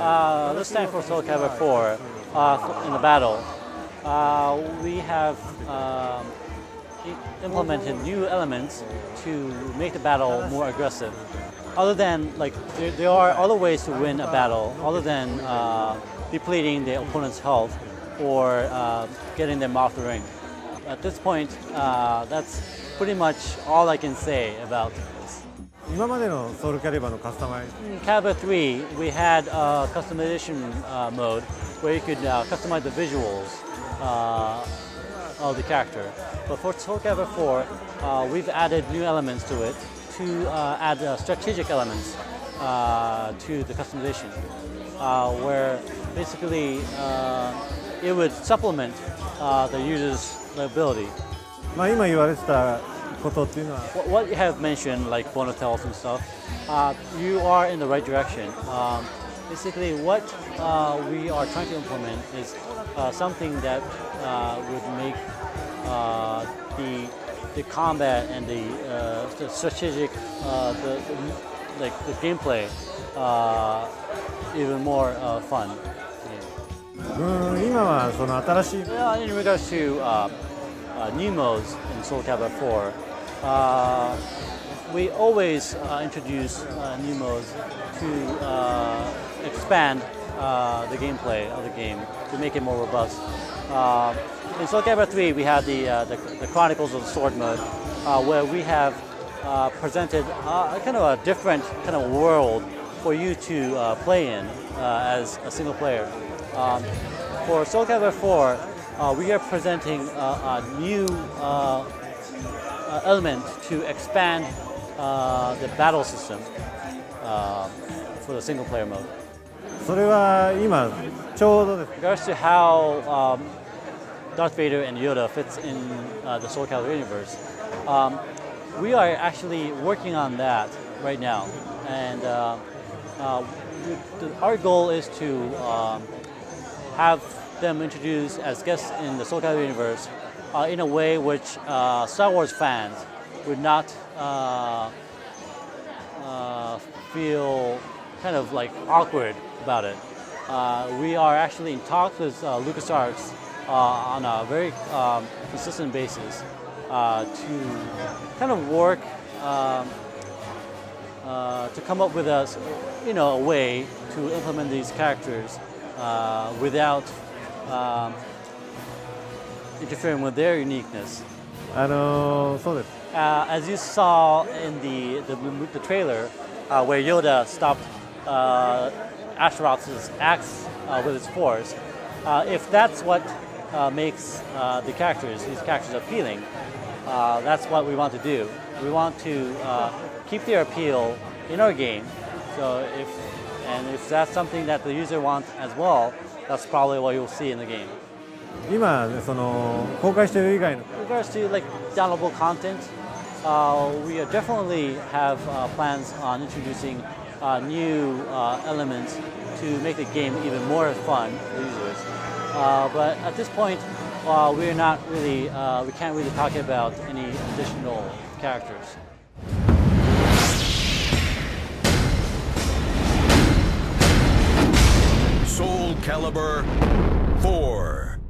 Uh, this time for Soul Calibur 4, uh, in the battle, uh, we have um, implemented new elements to make the battle more aggressive. Other than, like, there, there are other ways to win a battle, other than uh, depleting the opponent's health or getting them off the ring. At this point, that's pretty much all I can say about this. 今までのソウルキャリバーのカスタマイズ Calibur 3 we had a customization uh, mode where you could uh, customize the visuals uh, of the character. But for Soul Calibur 4 we've added new elements to it to uh, add uh, strategic elements to the customization where basically it would supplement the user's ability. まあ今言われてたことっていうのは What- What you have mentioned, like bonus and stuff, uh, you are in the right direction. Um, basically, what uh, we are trying to implement is uh, something that uh, would make uh, the the combat and the, uh, the strategic, uh, the, the like the gameplay, uh, even more uh, fun. Yeah. うーん今はその新しい Uh, in regards to uh, uh, new modes in Soul Calibur 4, uh, we always uh, introduce uh, new modes to uh, expand uh, the gameplay of the game to make it more robust. Uh, in Soul Calibur 3, we have the, the, the Chronicles of the Sword mode, where we have presented a, kind of a different kind of world for you to play in as a single player. Um, for Soul Calibur 4, uh, we are presenting uh, a new uh, uh, element to expand uh, the battle system uh, for the single player mode. それは今ちょうどです In regards to how um, Darth Vader and Yoda fits in uh, the Soul Calibur universe, um, we are actually working on that right now, and uh, uh, we- the- our goal is to um, have them introduced as guests in the Soul Calibur universe uh, in a way which uh, Star Wars fans would not uh, uh, feel kind of like awkward about it. Uh, we are actually in talks with LucasArts on a very um, consistent basis to kind of work um, uh, to come up with a, you know, a way to implement these characters uh, without um, interfering with their uniqueness. あのーそうです Uh, as you saw in the the, mo- the trailer, uh, where Yoda stopped uh, Astaroth's axe uh, with his force, uh, if that's what uh, makes uh, the characters, these characters appealing, uh, that's what we want to do. We want to uh, keep their appeal in our game. So if and if that's something that the user wants as well, that's probably what you'll see in the game. 今その公開している以外の In regards to like downloadable content, uh, we are definitely have uh, plans on introducing uh, new uh, elements to make the game even more fun for users. Uh, but at this point, uh, we're not really, uh, we can't really talk about any additional characters. Soul Calibur 4.